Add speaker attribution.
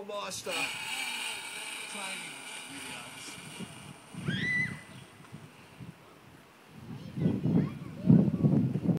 Speaker 1: Oh, master. Training to be honest.